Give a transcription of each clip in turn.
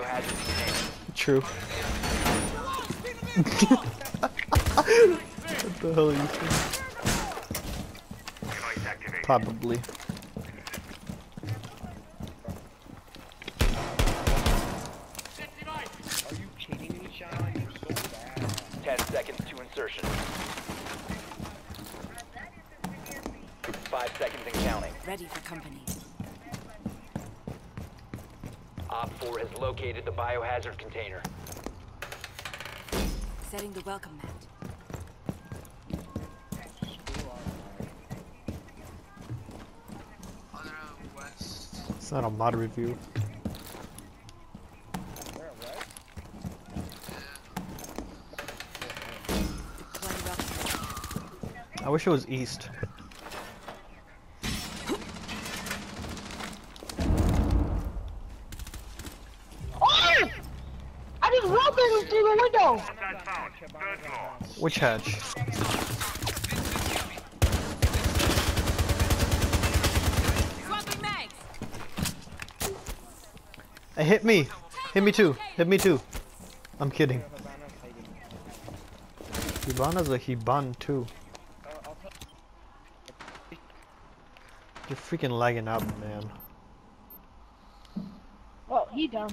biohazard container. True. what the hell are you saying? Probably. Are you kidding me, Sean? You're so bad. Ten seconds to insertion. Five seconds and counting. Ready for company. Op 4 has located the biohazard container. Setting the welcome mat. Other west. It's not a mod review. Where, what? Deploying welcome mat. I wish it was east. Oh! I just rolled in through the window. Which hatch? Swapping mags! It hit me. Hit me too. Hit me too. I'm kidding. Havana's hiding. Hibana's a Hiban too. I'll tell You're freaking lagging out, man. Oh, he dumb.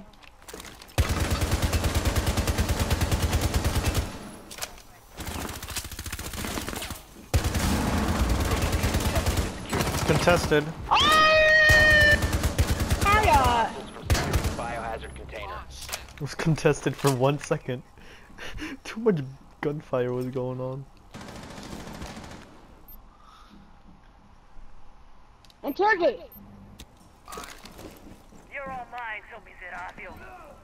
Contested. Hiya! Biohazard container. It was contested for one second. Too much gunfire was going on. Interrogate. You're all mine, so miserable.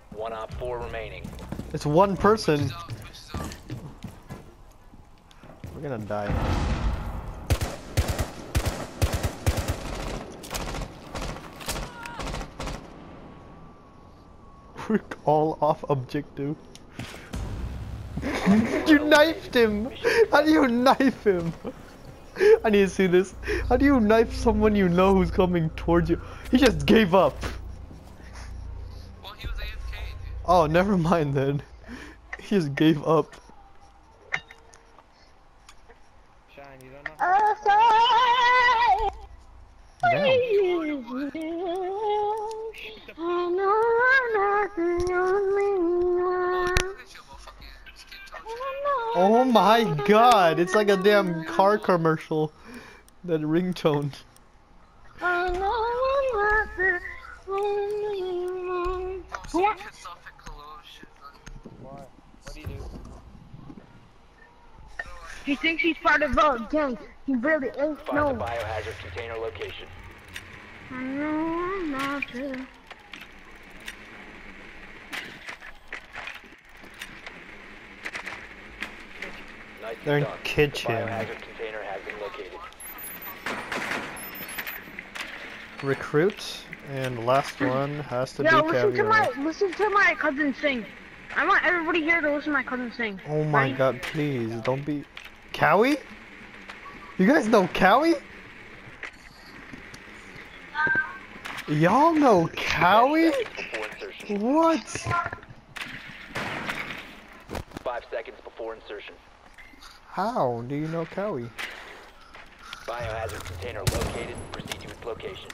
One Op 4 remaining. It's one person. South, which south. We're gonna die. We're all off objective. you knifed him! How do you knife him? I need to see this. How do you knife someone you know who's coming towards you? He just gave up. Well, he was AFK. Oh, never mind then. He just gave up. Sean, you don't know. Oh, Oh my god, it's like a damn car commercial. That ringtone. I know nothing on me now. So you pissed off at Cologne shit, man. What? What do you do? He thinks he's part of a gang. He really ain't Find the biohazard container location. I know nothing. Nice They're in done. kitchen. The has been located. Recruit, and the last hmm. one has to Yo, be listen to my listen to my cousin sing. I want everybody here to listen to my cousin sing. Oh my Ready? god, please, don't be... Cowie? You guys know Cowie? Y'all know Cowie? What? Five seconds before insertion. How do you know Cowie? Biohazard container located. Proceed to its location.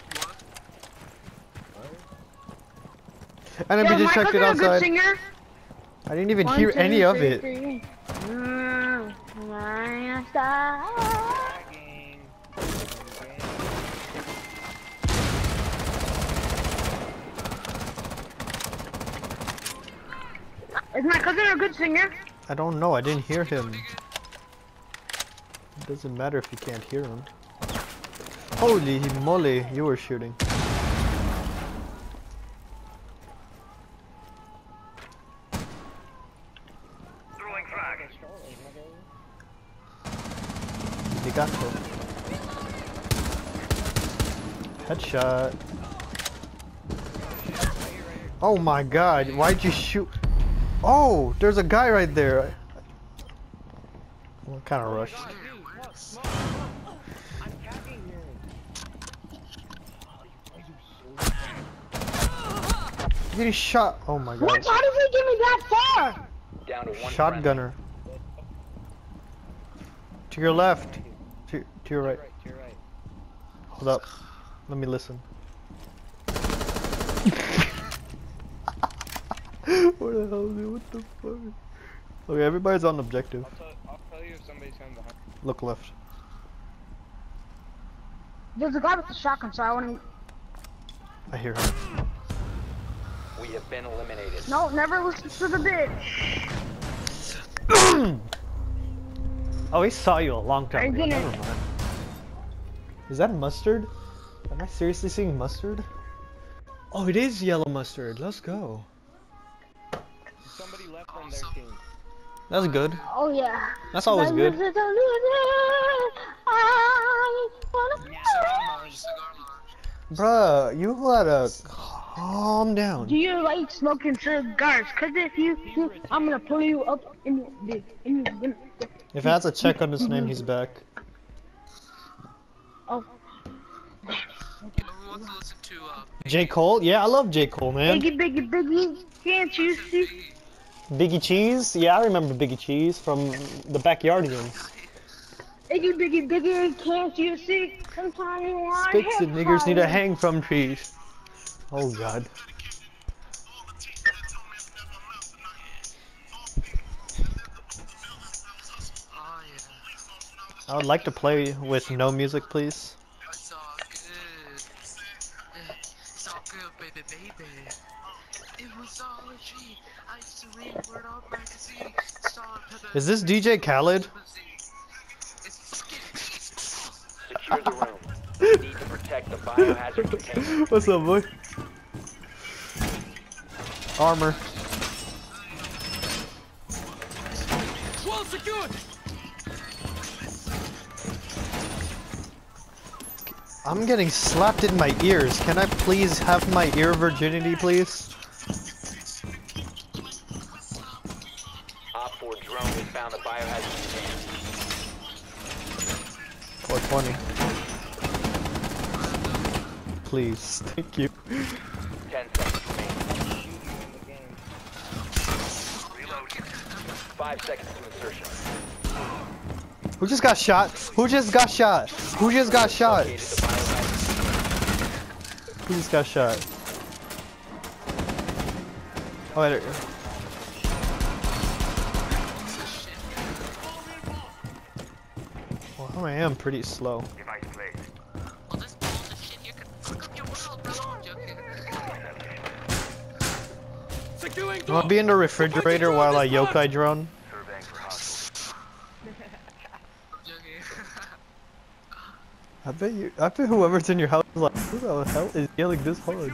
Enemy Yo, my detected cousin a good outside. singer. I didn't even One, hear two, any of three, it. three. My star. Lagging. Is my cousin a good singer? I don't know, I didn't hear him. It doesn't matter if you can't hear him. Holy moly, you were shooting. Throwing frag. You got him. Headshot. Oh my god, why'd you shoot? Oh, there's a guy right there. Well, kind of rushed. I'm tagging getting shot. Oh my What? god. How did he get me that far? Down to one Shotgunner. To your left. To, to your right. Right, to your right. Hold up. Let me listen. Where the hell is it? What the fuck? Okay, everybody's on objective. Look left. There's a guy with the shotgun, so I want I hear him. We have been eliminated. No, never listen to the bitch. Oh, he saw you a long time ago. Never mind. Is that mustard? Am I seriously seeing mustard? Oh, it is yellow mustard. Let's go. Somebody left from their team. That's good. Oh yeah. That's always good. I wanna- Cigar lounge. Bruh, you gotta calm down. Do you like smoking cigars? Cause if you, do, I'm gonna pull you up in the, in the, If it has a check on his name, he's back. oh, You know who wants to to uh J. Cole? Yeah, I love J. Cole, man. biggie, biggie, biggie, can't you see? Biggie Cheese? Yeah, I remember Biggie Cheese from the Backyardigans. Biggie, biggie, biggie, can't you see? Sometimes you want Spicks and niggers need to hang from trees. Oh god. Oh. I would like to play with no music, please. It's all good. It's all good, baby, baby. Is this DJ Khaled? It's fucking Secure the room. We need to protect the biohazard container. What's up, boy? Armor. Well secured. I'm getting slapped in my ears. Can I please have my ear virginity, please? Op 4 drone has found the biohazard container. 420. Please, thank you. 10 seconds remaining. in the game. 5 seconds to insertion. Who just got shot? Who just got shot? Who just got shot? Located the biohazard Who just got shot? Oh, wait. Bro. I'm joking. I'm gonna be in the refrigerator while I yokai drone. I'm. I bet you. I bet whoever's in your house is like, who the hell is yelling this hard?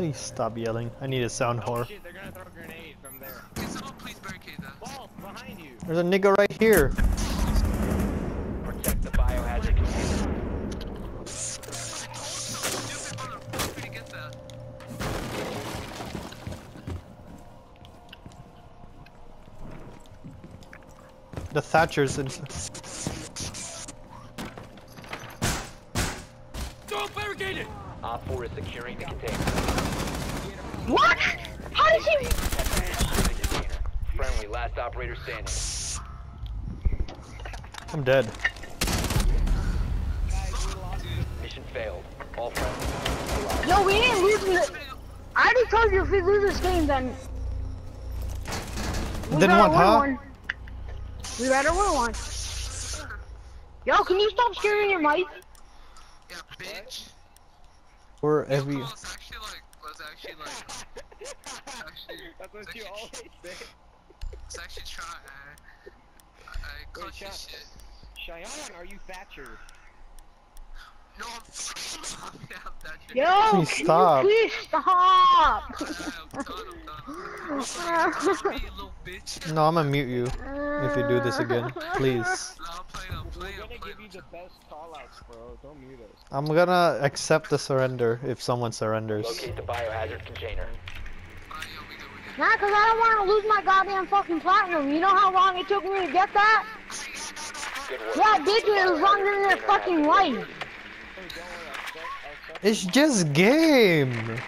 Please stop yelling. I need a sound Oh whore. shit, they're gonna throw a grenade from there. Can someone please barricade that? Ball behind you. There's a nigga right here. Protect the biohazard container. Stupid motherfucker to get that. The Thatcher's in. Op 4 is securing the container. What? How did he? 10 seconds to secure the container. Friendly, last operator standing. I'm dead. Mission failed. All friendly. No, we ain't losing the. I already told you if we lose this game, then. We Then better what, win huh? one. We better win one. Yo, can you stop scaring your mic? Yeah, bitch. Or Yo, every. Cole, actually like, was actually like, actually, That's what you always say. It's actually trying. I, uh, I uh, caught your shit. Cheyenne, are you Thatcher? No, I'm fucking yeah, I'm that shit. Yo, Please can stop. you please stop? I'm done, I'm done. Touch me, you little bitch. No, I'm gonna mute you if you do this again. Please. I'm playing, I'm play We're him, gonna play give you him. the best callouts, bro. Don't mute us. I'm gonna accept the surrender if someone surrenders. Locate the biohazard container. Alright, yo, we good, we good. Nah, cause I don't want to lose my goddamn fucking platinum. You know how long it took me to get that? Good work. Yeah, bitch, it was longer than their fucking life. located. Hey, don't worry. I'll set, I'll set It's just game.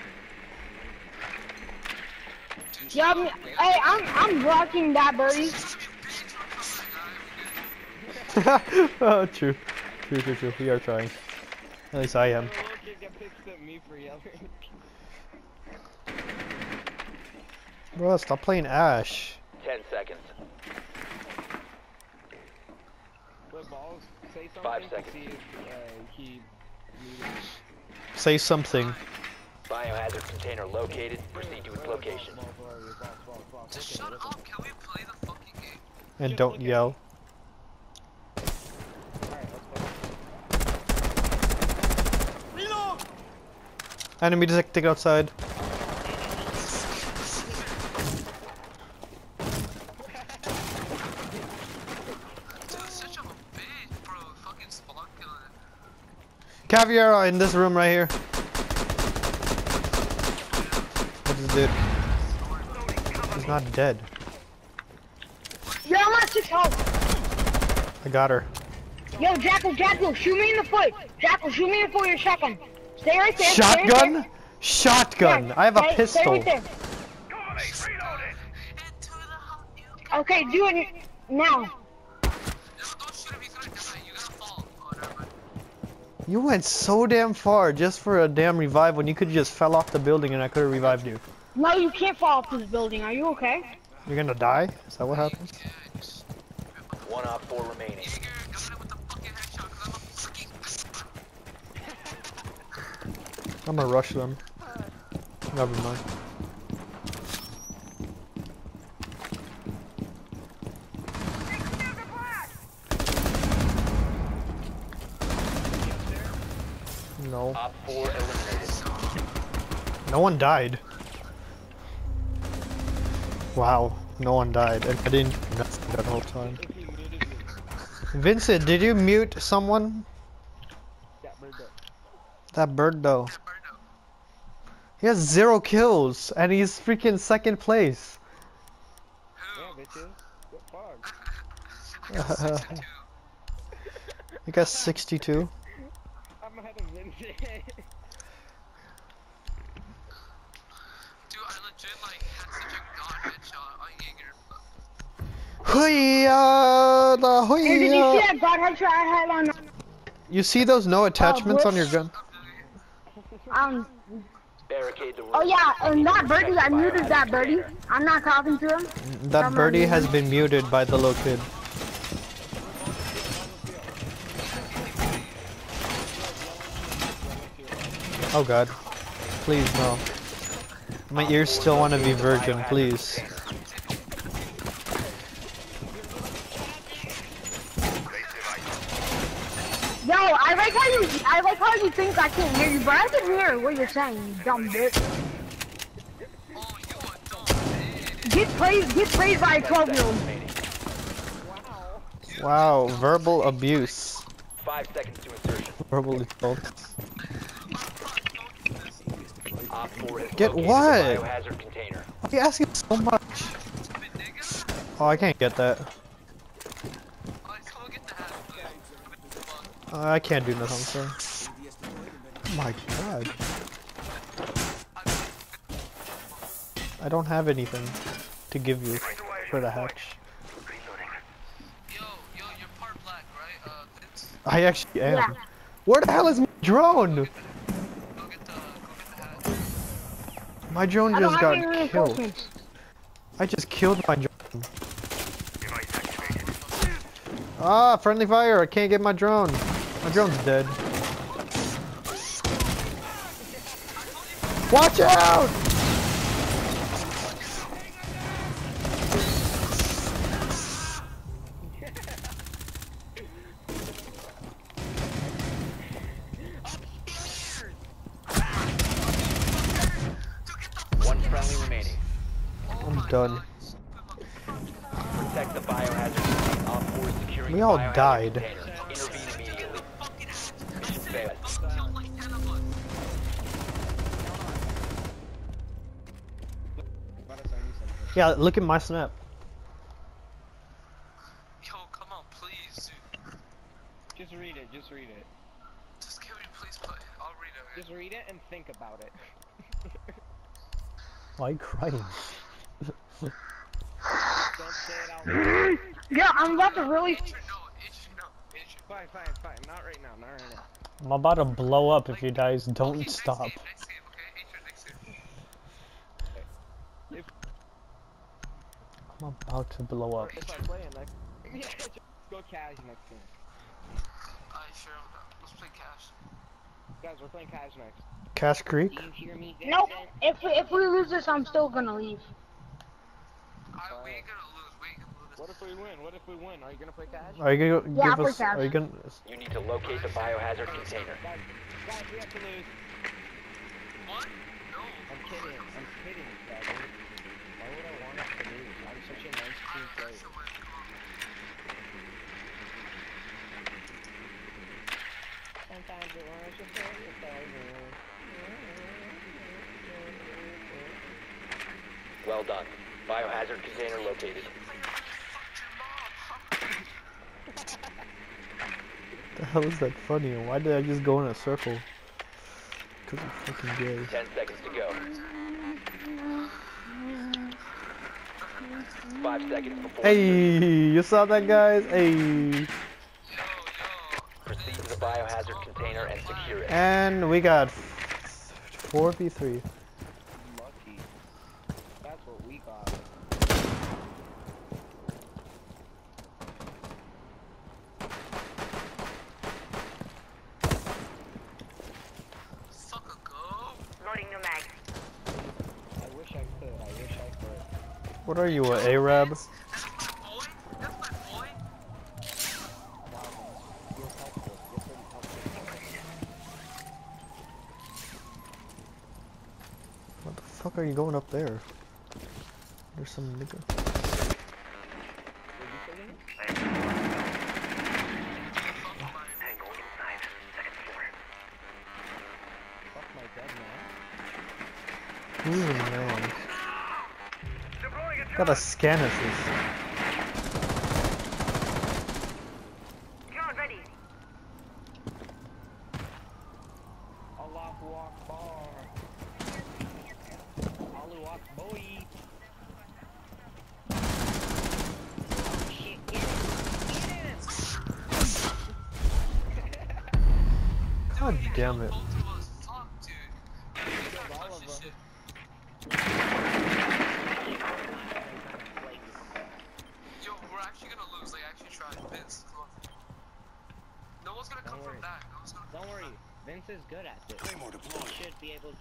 Yeah, I'm, hey, I'm I'm blocking that birdie. oh, true. True, true, true. We are trying. At least I am. The little kid got pissed at me for yelling. Bro, stop playing Ash. Ten seconds. Say something Five seconds. see if uh, he muted. Say something. Biohazard container located. Proceed to its location. Just shut up, can we play the fucking game? And don't yell. Alright, let's go. Enemy detected outside. Dude, such a bitch, bro. Fucking spawn killing. Caviar in this room right here. What is it? He's not dead. Yo, I'm at six health. I got her. Yo, Jackal, Jackal, shoot me in the foot. Jackal, shoot me in the foot with your shotgun. Stay right there. stay right Shotgun? there. Shotgun. Yeah, I have a stay- Stay pistol. right there. Into the hot you Okay, do it now. No, don't shoot him, he's gonna die. You gotta fall. Oh, never mind. You went so damn far just for a damn revive when you could just fell off the building and I could have revived you. No, you can't fall off this building. Are you okay? You're gonna die? Is that what happens? One off four remaining. Jaeger, got him with the fucking headshot, cause I'm a fucking. I'm gonna rush them. Never mind. No. Op four eliminated. No one died. Wow, no one died. I didn't do nothing that whole time. I think he muted you. Vincent, did you mute someone? That bird though. That bird though. He has zero kills and he's freaking second place. Yeah, bitches. What fuck? he got 62. I'm ahead of Vincent. Dude, I legit like had such a god headshot on Jaeger. Hooyah! The Hey, did you see that god headshot I had on? You see those no attachments on your gun? Um. Barricade the room. Oh yeah, and that birdie, I muted that birdie. I'm not talking to him. That Come on, birdie has been muted by the little kid. Oh god. Please no. My ears still want to be virgin, please. Yo, I like how you, I like how you think I can't hear you, but I can hear what you're saying, you dumb bitch. You a dumb bitch. Get praised, get praised by a 12 year old. Wow, verbal abuse. Five seconds to insertion. Verbal assault. Op four has Get what? the biohazard container. Why are you asking so much? Oh, I can't get that. Alright, come get the hat, please. Fuck. Uh, I can't do nothing, I'm. Oh my god. I don't have anything to give you for the hatch. Yo, yo, you're part black, right? Uh, Vince? I actually am. Yeah. Where the hell is my drone? Go get the, go get the hat. My drone just got killed. I just killed my drone. Ah, friendly fire! I can't get my drone. My drone's dead. Watch out! Gotta send you something. Yeah, look at my snap. Yo, come on, please, dude. Just read it, just read it. Just can we please play? I'll read it. Just read it and think about it. Why are you crying? Don't say it out loud. Yeah, I'm about to really. Intro, no, intro, no, intro. fine, fine, fine. Not right now, not right now. I'm about to blow up if you guys don't next stop. Game, game, okay? Intro. I'm about to blow up. If I play it next. Yeah, just go cash next game. Alright, sure, I'm down. Let's play cash. Guys, we're playing cash next. Cash Creek? Do you hear me? Nope. If we, if we lose this, I'm still gonna leave. Alright, we ain't gonna lose. We ain't gonna lose. What if we win? What if we win? Are you gonna play cash? Are you gonna Yeah, give play us? cash. Are you gonna? You need to locate the biohazard container. Guys, guys, we have to lose. What? No. I'm kidding. I'm kidding, guys. Why would I want us to lose? I'm such a nice team player. that's the way. Come on. Sometimes it wants to play with Well done. Biohazard container located. the hell is that funny? Why did I just go in a circle? Cause I'm fucking gay. Ten seconds to go. Five seconds before. Hey, you saw that, guys? Hey. Proceed to the biohazard container and secure it. And we got 4v3. What are you, a Arab? What the fuck are you going up there? There's some nigga. Boy. Shit, get it. Get it. God damn it. Both of us. Fuck, dude. Killed all Touch of this them. shit. Yo, we're actually gonna lose. Like, actually try. Vince, come on. No one's gonna come Don't from worry. back. No one's gonna Don't come worry, from Vince is good at this. He should be able to.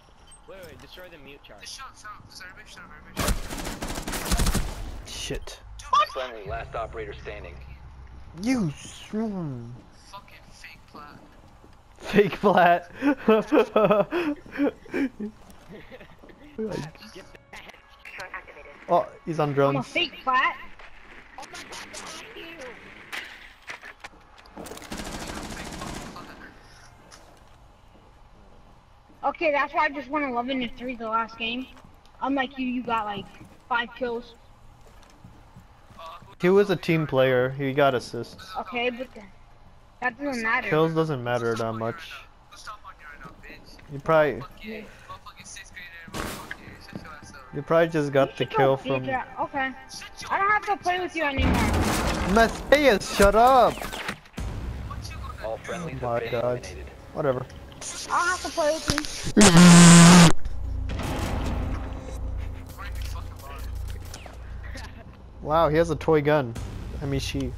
Wait, wait, destroy the mute charge. Just shut up, shut up. Just everybody shut up, everybody shut up. Shit. Friendly, last operator standing. You mm, Fucking fake plat. fake flat. Oh, he's on I'm a drones. fake flat. Okay, that's why I just won 11 to 3 the last game. Unlike you, you got like 5 kills. He was a team player. He got assists. Okay, but th- that doesn't matter. Kills doesn't matter that much. Let's stop on you right now, bitch. You probably, Fucking, motherfucking sixth grader, motherfucker. Shut your ass up. you probably just got the kill go from. figure out- Okay. I don't have to play with you anymore. Matthias, shut up. What you gonna All friendlies Oh my God. Whatever. I don't have to play with you. Wow, he has a toy gun. I mean, she.